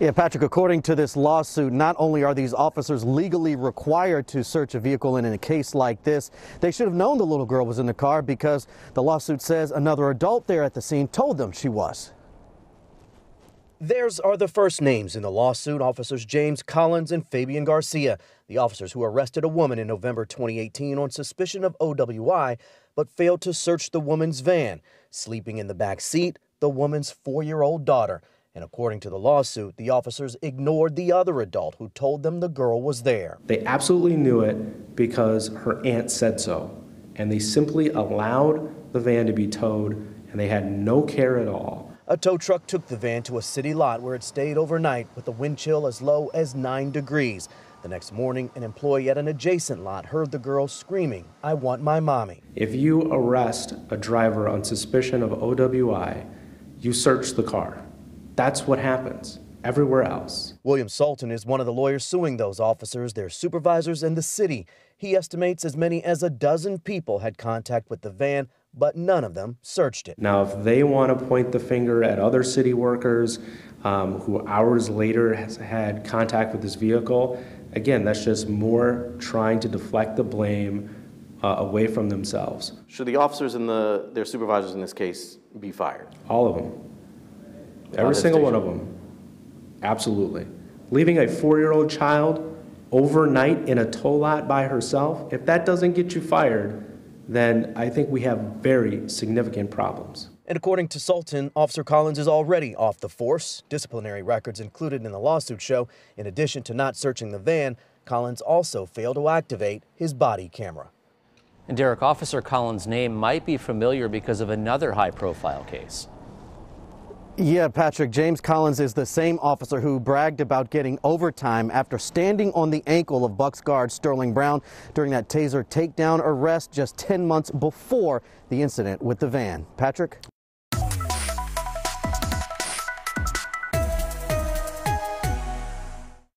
Yeah, Patrick, according to this lawsuit, not only are these officers legally required to search a vehicle and in a case like this, they should have known the little girl was in the car because the lawsuit says another adult there at the scene told them she was. Theirs are the first names in the lawsuit officers James Collins and Fabian Garcia, the officers who arrested a woman in November 2018 on suspicion of OWI but failed to search the woman's van, sleeping in the back seat, the woman's four year old daughter. And according to the lawsuit, the officers ignored the other adult who told them the girl was there. They absolutely knew it because her aunt said so. And they simply allowed the van to be towed, and they had no care at all. A tow truck took the van to a city lot where it stayed overnight with a wind chill as low as 9 degrees. The next morning, an employee at an adjacent lot heard the girl screaming, I want my mommy. If you arrest a driver on suspicion of OWI, you search the car. That's what happens everywhere else. William Sutton is one of the lawyers suing those officers, their supervisors, and the city. He estimates as many as a dozen people had contact with the van, but none of them searched it. Now, if they want to point the finger at other city workers um, who hours later has had contact with this vehicle, again, that's just more trying to deflect the blame uh, away from themselves. Should the officers and the, their supervisors in this case be fired? All of them. Every single one of them. Absolutely. Leaving a four year old child overnight in a tow lot by herself, if that doesn't get you fired, then I think we have very significant problems. And according to Sutton, Officer Collins is already off the force. Disciplinary records included in the lawsuit show, in addition to not searching the van, Collins also failed to activate his body camera. And Derek, Officer Collins' name might be familiar because of another high profile case. Yeah, Patrick, James Collins is the same officer who bragged about getting overtime after standing on the ankle of Bucks guard Sterling Brown during that taser takedown arrest just 10 months before the incident with the van. Patrick?